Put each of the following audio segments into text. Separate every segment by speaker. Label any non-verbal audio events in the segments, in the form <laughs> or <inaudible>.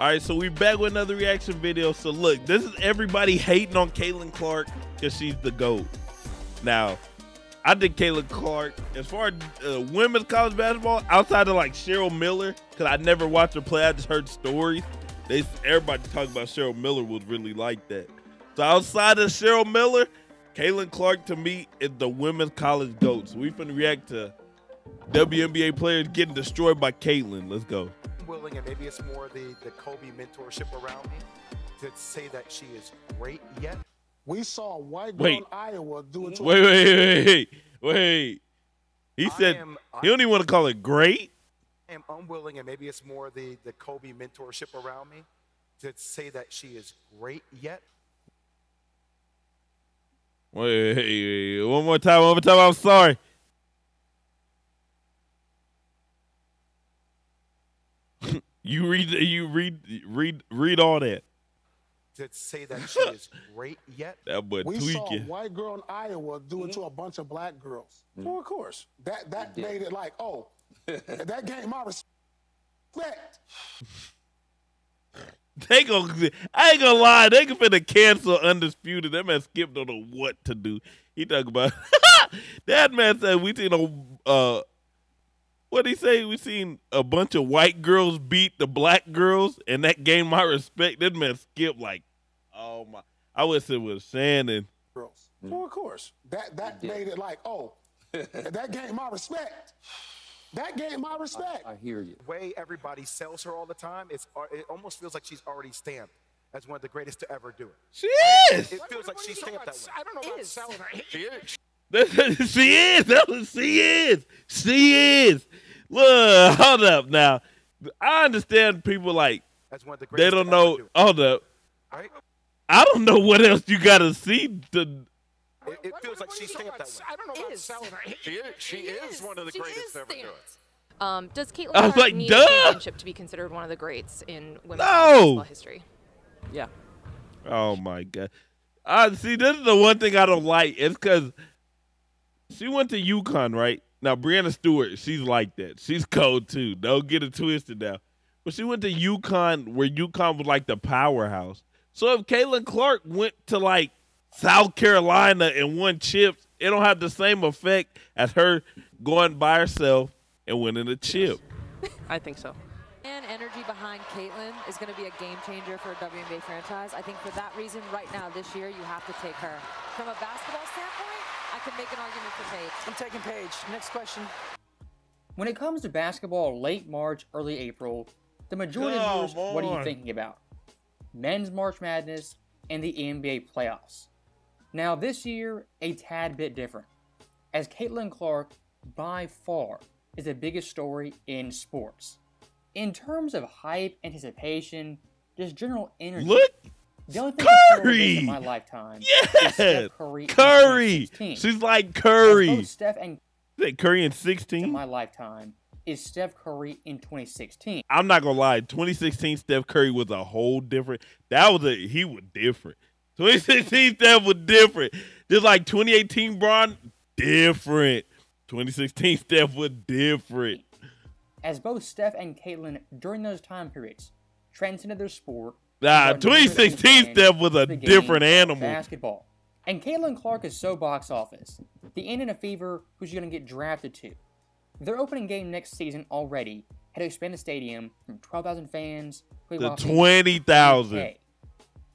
Speaker 1: All right, so we back with another reaction video. So look, this is everybody hating on Caitlin Clark because she's the GOAT. Now, I think Caitlin Clark, as far as uh, women's college basketball, outside of like Cheryl Miller, because I never watched her play, I just heard stories. They everybody talking about Cheryl Miller was really like that. So outside of Cheryl Miller, Caitlin Clark to me is the women's college GOAT. So we finna react to WNBA players getting destroyed by Caitlin. Let's go.
Speaker 2: Willing, and maybe it's more the, the Kobe mentorship around me to say that she is great yet.
Speaker 3: We saw a white girl
Speaker 1: Wait.
Speaker 3: in Iowa do it
Speaker 1: Wait, wait, wait, wait, wait. He
Speaker 2: I
Speaker 1: said
Speaker 2: am-
Speaker 1: he don't even want to call it great.
Speaker 2: I am unwilling, and maybe it's more the, the Kobe mentorship around me to say that she is great yet.
Speaker 1: Wait, wait, wait, one more time, one more time. I'm sorry. You read, you read, read, read all that.
Speaker 2: To say that she is <laughs> great yet.
Speaker 1: That boy
Speaker 3: We saw a
Speaker 1: tweaking.
Speaker 3: white girl in Iowa do it to a bunch of black girls.
Speaker 4: Well, of course.
Speaker 3: That that made it like, oh, <laughs> that gained my respect.
Speaker 1: They gonna, I ain't gonna lie, they can finna cancel undisputed. That man Skip don't know what to do. He talk about <laughs> that man said we seen a uh, what he say? We seen a bunch of white girls beat the black girls, and that gained my respect. That man Skip like, oh my, I wish it was Shannon.
Speaker 3: Girls.
Speaker 4: Well, of course.
Speaker 3: That that made it like, oh, <laughs> that gained my respect. That gained my respect.
Speaker 5: I hear you.
Speaker 2: The way everybody sells her all the time, it's, uh, it almost feels like she's already stamped as one of the greatest to ever do it.
Speaker 1: She is.
Speaker 2: It feels like she's stamped that way.
Speaker 3: I don't know about
Speaker 6: Is.
Speaker 3: selling her.
Speaker 2: She is. <laughs>
Speaker 1: she is. That's what she is. She is. Look, hold up now. I understand people like
Speaker 2: As one of the
Speaker 1: they don't know.
Speaker 2: ever do.
Speaker 1: Hold up.
Speaker 2: Right?
Speaker 1: I don't know what else you gotta see to.
Speaker 2: It, it feels like she's stamped that way.
Speaker 3: I don't know about
Speaker 6: Is.
Speaker 3: selling her.
Speaker 2: She is. She is one of the
Speaker 6: She
Speaker 2: greatest
Speaker 6: is
Speaker 2: to ever do it.
Speaker 6: Um, does Caitlin
Speaker 1: I was
Speaker 6: Clark
Speaker 1: like,
Speaker 6: need
Speaker 1: duh.
Speaker 6: a championship to be considered one of the greats in women's
Speaker 1: No.
Speaker 6: basketball history?
Speaker 5: Yeah.
Speaker 1: Oh my god. I see. This is the one thing I don't like. It's because she went to UConn, right? Now Breanna Stewart, she's like that. She's cold too. Don't get it twisted now. But she went to UConn, where UConn was like the powerhouse. So if Caitlin Clark went to like South Carolina and won chips, it don't have the same effect as her going by herself and winning a chip.
Speaker 5: I think so.
Speaker 7: And energy behind Caitlin is going to be a game changer for a WNBA franchise. I think for that reason, right now, this year, you have to take her. From a basketball standpoint, I can make an argument for Paige.
Speaker 5: I'm taking Paige. Next question.
Speaker 8: When it comes to basketball late March, early April, the majority of viewers,
Speaker 1: Come
Speaker 8: what are you thinking about? Men's March Madness and the NBA playoffs. Now, this year, a tad bit different, as Caitlin Clark, by far, is the biggest story in sports. In terms of hype, anticipation, just general energy,
Speaker 1: Look,
Speaker 8: the only thing comparable to this
Speaker 1: Curry!
Speaker 8: in my lifetime Steph Curry.
Speaker 1: Curry. She's like Curry.
Speaker 8: both Steph and
Speaker 1: Say Curry in
Speaker 8: sixteen.
Speaker 1: in
Speaker 8: my lifetime is Steph Curry in 2016.
Speaker 1: I'm not gonna lie. 2016 Steph Curry was a whole different. That was a he was different. 2016 Steph was different. Just like 2018 Bron, different. 2016 Steph was different.
Speaker 8: As both Steph and Caitlin during those time periods transcended their sport.
Speaker 1: Nah,
Speaker 8: and brought new
Speaker 1: 2016 Steph was a
Speaker 8: to the game
Speaker 1: different animal.
Speaker 8: Basketball. And Caitlin Clark is so box office. The Indiana Fever who's going to get drafted to. Their opening game next season already had to expand the stadium from 12,000 fans to
Speaker 1: The 20,000.
Speaker 8: 10K.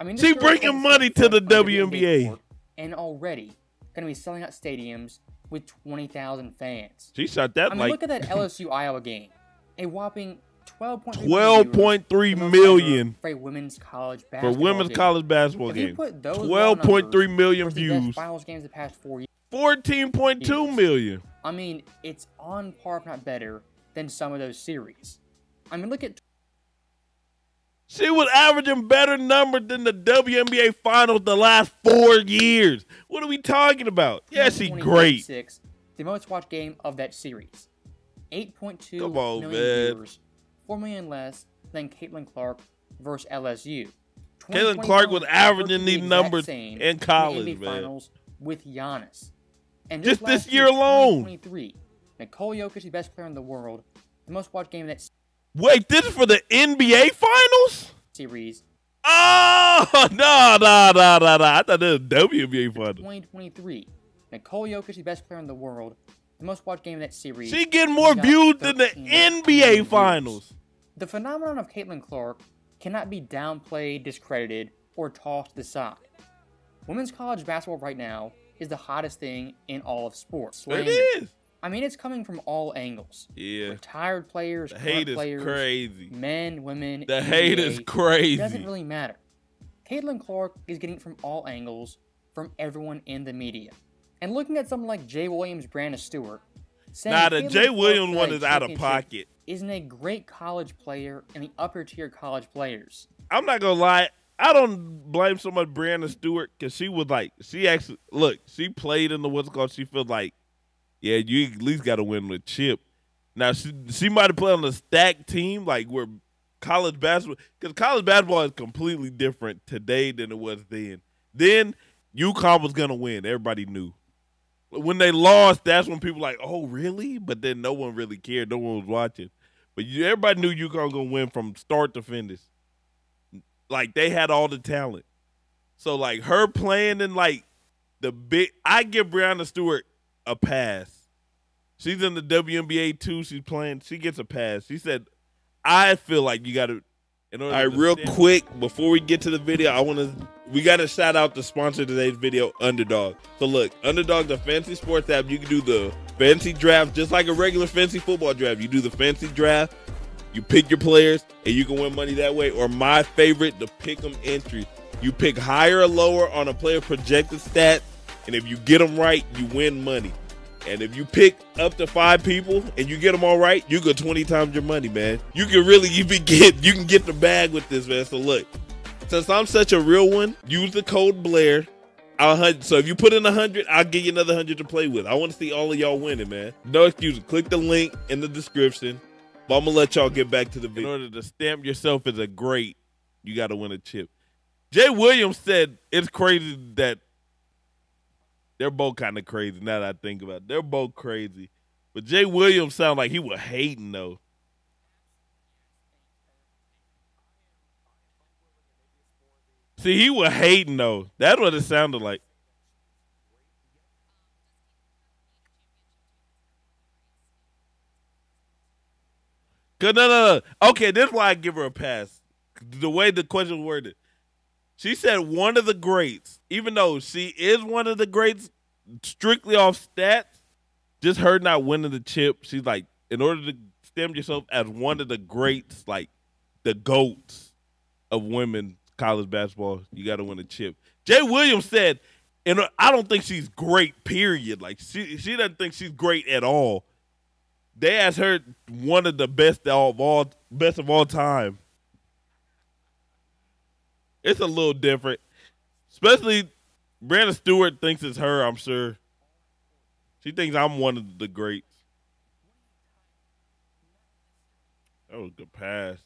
Speaker 8: I mean,
Speaker 1: She bringing money to the WNBA.
Speaker 8: And already going to be selling out stadiums with 20,000 fans.
Speaker 1: She shot that
Speaker 8: I mean,
Speaker 1: like
Speaker 8: look at that LSU <laughs> Iowa game. A whopping 12.3
Speaker 1: 12.3 million
Speaker 8: for a women's college
Speaker 1: for
Speaker 8: basketball
Speaker 1: women's
Speaker 8: game.
Speaker 1: college basketball
Speaker 8: If
Speaker 1: game.
Speaker 8: put those raw
Speaker 1: 12.3
Speaker 8: numbers
Speaker 1: million views.
Speaker 8: finals games the past four years.
Speaker 1: 14.2 million.
Speaker 8: I mean, it's on par, if not better, than some of those series. I mean, look at
Speaker 1: She was averaging better numbers than the WNBA finals the last four years. What are we talking about? Yeah, she great.
Speaker 8: 2026, the most watched game of that series. 8.2
Speaker 1: on,
Speaker 8: million
Speaker 1: man.
Speaker 8: viewers, 4 million less than Caitlin Clark versus LSU.
Speaker 1: Caitlin Clark was averaging these numbers in college,
Speaker 8: the
Speaker 1: man.
Speaker 8: Finals with Giannis. And
Speaker 1: Just
Speaker 8: last
Speaker 1: this year alone.
Speaker 8: 2023, Nikola Jokic, is the best player in the world, the most watched game of that
Speaker 1: Wait, this is for the NBA finals?
Speaker 8: series
Speaker 1: Oh <laughs> no no no no no! I thought this was WNBA finals.
Speaker 8: 2023. Nikola Jokic, the best player in the world, the most watched game in that series.
Speaker 1: She getting more views than the NBA finals.
Speaker 8: The phenomenon of Caitlin Clark cannot be downplayed, discredited, or tossed to the side. Women's college basketball right now is the hottest thing in all of sports.
Speaker 1: It is.
Speaker 8: I mean, it's coming from all angles.
Speaker 1: Yeah.
Speaker 8: Retired players,
Speaker 1: The hate is
Speaker 8: players,
Speaker 1: crazy.
Speaker 8: men, women.
Speaker 1: The hate is crazy.
Speaker 8: It doesn't really matter. Caitlin Clark is getting it from all angles, from everyone in the media. And looking at someone like Jay Williams, Breanna Stewart, saying
Speaker 1: Nah, the
Speaker 8: Caitlin
Speaker 1: Jay Williams one is out of pocket.
Speaker 8: Isn't a great college player in the upper tier college players.
Speaker 1: I'm not gonna lie. I don't blame so much Breanna Stewart because she was like, she actually look, she played in the what's called. She feels like, yeah, you at least got to win with chip. Now she she might have played on a stacked team like where college basketball because college basketball is completely different today than it was then. Then UConn was gonna win. Everybody knew. When they lost, that's when people like, oh really? But then no one really cared. No one was watching. But you, everybody knew UConn gonna win from start to finish like they had all the talent. So like her playing in like the big I give Breanna Stewart a pass. She's in the WNBA too. She's playing. She gets a pass. She said, "I feel like you got to." In order all right, real quick before we get to the video, I want to. We got to shout out the sponsor of today's video, Underdog. So look, Underdog, the fantasy sports app. You can do the fantasy draft just like a regular fantasy football draft. You do the fantasy draft. You pick your players, and you can win money that way. Or my favorite, the pick 'em entry. You pick higher or lower on a player projected stats, and if you get them right, you win money. And if you pick up to five people and you get them all right, you get 20 times your money, man. You can really <laughs> you can get you can get the bag with this, man. So look, since I'm such a real one, use the code Blair. I'll so if you put in a hundred, I'll give you another hundred to play with. I want to see all of y'all winning, man. No excuses. Click the link in the description. But I'm gonna let y'all get back to the video. In order to stamp yourself as a great, you got to win a chip. Jay Williams said it's crazy that they're both kind of crazy. Now that I think about it, they're both crazy. But Jay Williams sounded like he was hating though. See, he was hating though. That's what it sounded like. Cause no, no, no. Okay, this is why I give her a pass. The way the question was worded. She said one of the greats, even though she is one of the greats strictly off stats, just her not winning the chip, she's like, in order to stem yourself as one of the greats, like the GOATs of women college basketball, you gotta win a chip. Jay Williams said, and I don't think she's great, period. Like she she doesn't think she's great at all. They asked her one of the best of all best of all time. It's a little different. Especially Breanna Stewart thinks it's her, I'm sure. She thinks I'm one of the greats. That was a good pass.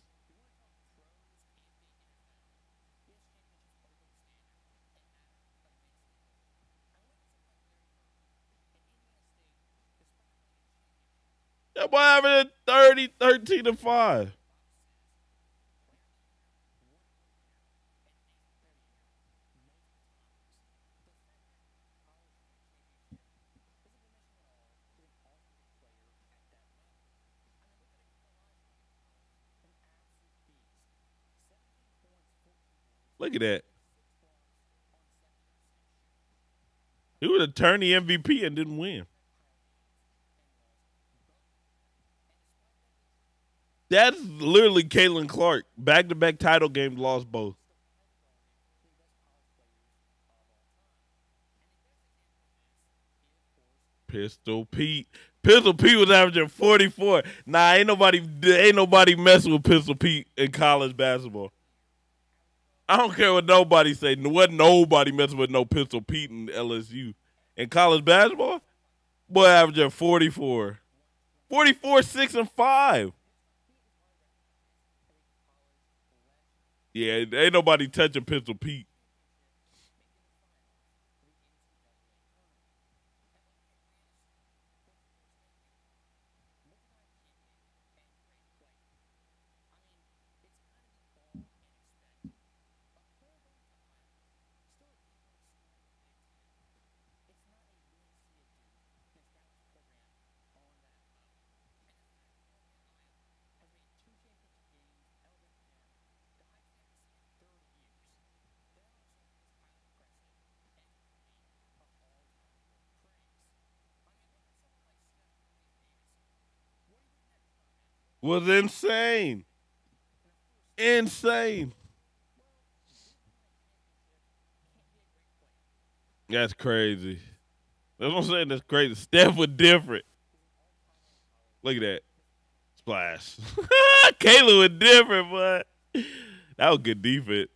Speaker 1: That boy having 30, 13 to 5. Look at that. He would have turned the MVP and didn't win. That's literally Caitlin Clark. Back to back title games, lost both. Pistol Pete. Pistol Pete was averaging 44. Nah, ain't nobody ain't nobody messing with Pistol Pete in college basketball. I don't care what nobody say. What nobody messing with no Pistol Pete in LSU. In college basketball, boy averaging 44. 44, 6, and 5. Yeah, ain't nobody touching Pistol Pete. Was insane. Insane. That's crazy. That's what I'm saying. That's crazy. Steph was different. Look at that. Splash. <laughs> Kayla was different, but that was good defense.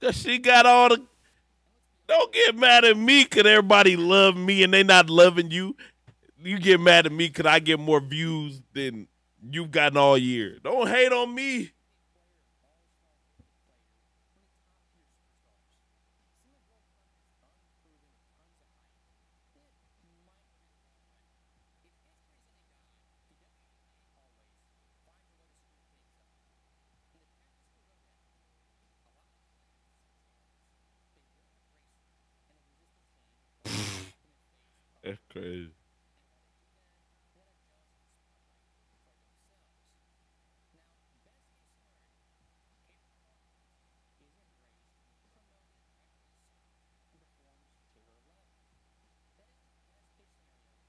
Speaker 1: Cause she got all the. Don't get mad at me cause everybody love me and they not loving you. You get mad at me cause I get more views than you've gotten all year. Don't hate on me. That's crazy.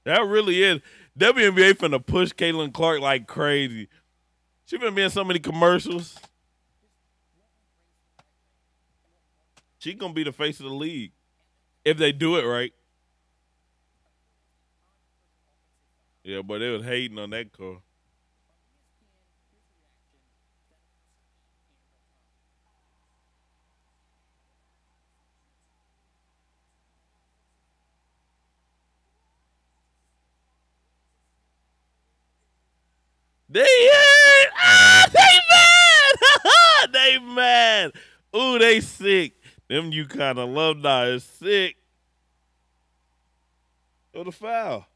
Speaker 1: That really is. WNBA finna push Caitlin Clark like crazy. She been be in so many commercials. She gonna be the face of the league if they do it right. Yeah, but they was hating on that car. They hurt. Ah, they mad. <laughs> they mad. Ooh, they sick. Them UConn alumni is sick. Oh, the foul.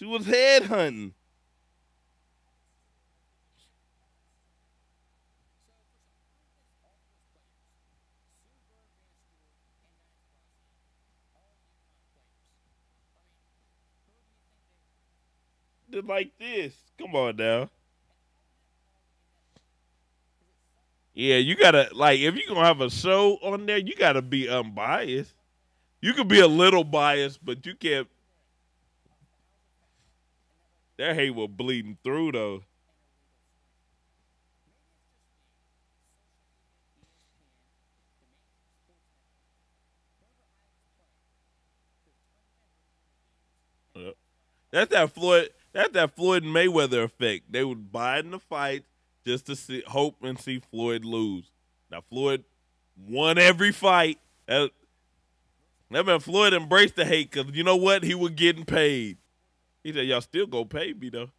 Speaker 1: She was head hunting. Like this. Come on now. Yeah, you gotta like if you're gonna have a show on there, you gotta be unbiased. You could be a little biased, but you can't that hate was bleeding through though. Yep. That's that Floyd. That's that Floyd and Mayweather effect. They would buy in the fight just to see, hope and see Floyd lose. Now Floyd won every fight. That, that Floyd embraced the hate because you know what? He was getting paid. He said, "Y'all still go pay me though."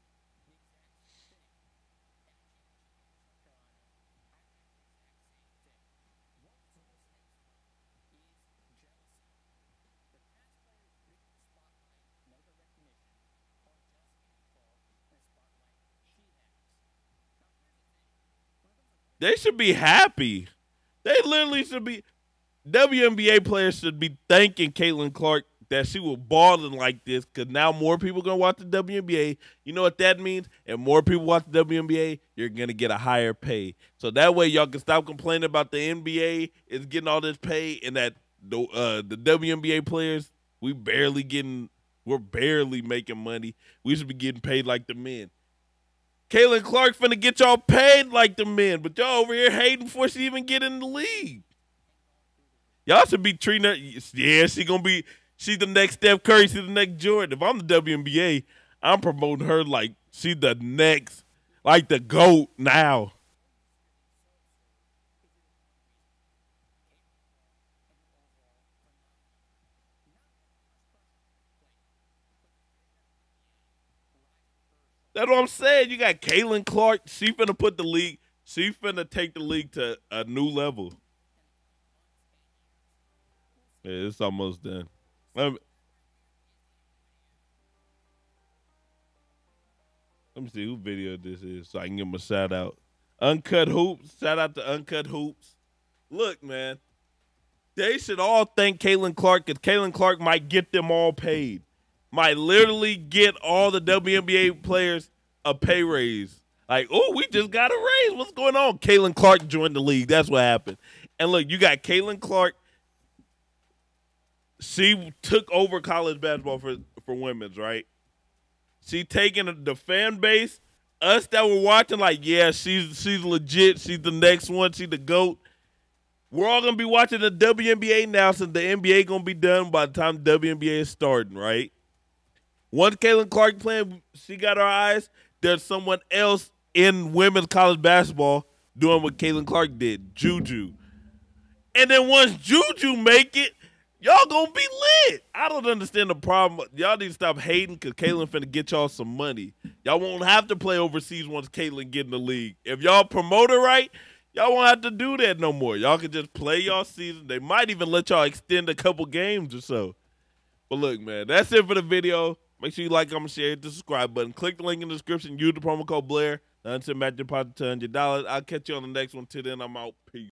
Speaker 1: They should be happy. They literally should be. WNBA players should be thanking Caitlin Clark that she was balling like this because now more people gonna watch the WNBA. You know what that means? And more people watch the WNBA, you're gonna get a higher pay. So that way y'all can stop complaining about the NBA is getting all this pay and that the uh, the WNBA players we barely getting we're barely making money. We should be getting paid like the men. Caitlin Clark finna get y'all paid like the men, but y'all over here hating before she even get in the league. Y'all should be treating her. Yeah, she gonna be. She's the next Steph Curry. She's the next Jordan. If I'm the WNBA, I'm promoting her like she's the next, like the goat now. That's what I'm saying. You got Caitlin Clark. She finna put the league. She finna take the league to a new level. Yeah, it's almost done. Me, let me see who video this is so I can give him a shout out. Uncut Hoops. Shout out to Uncut Hoops. Look, man. They should all thank Caitlin Clark because Caitlin Clark might get them all paid. Might literally get all the WNBA players a pay raise. Like, oh, we just got a raise. What's going on? Caitlin Clark joined the league. That's what happened. And look, you got Caitlin Clark. She took over college basketball for for women's, right? She taking the fan base, us that were watching, like, yeah, she's she's legit. She's the next one. She's the goat. We're all gonna be watching the WNBA now, since the NBA gonna be done by the time WNBA is starting, right? Once Caitlin Clark playing, she got our eyes. There's someone else in women's college basketball doing what Caitlin Clark did, Juju. And then once Juju make it, y'all gonna be lit. I don't understand the problem. Y'all need to stop hating because Caitlin finna get y'all some money. Y'all won't have to play overseas once Caitlin get in the league. If y'all promote her right, y'all won't have to do that no more. Y'all can just play y'all season. They might even let y'all extend a couple games or so. But look, man, that's it for the video. Make sure you like, comment, share, hit the subscribe button. Click the link in the description. Use the promo code Blair. Until match deposit to hundred dollars. I'll catch you on the next one. Till then, I'm out. Peace.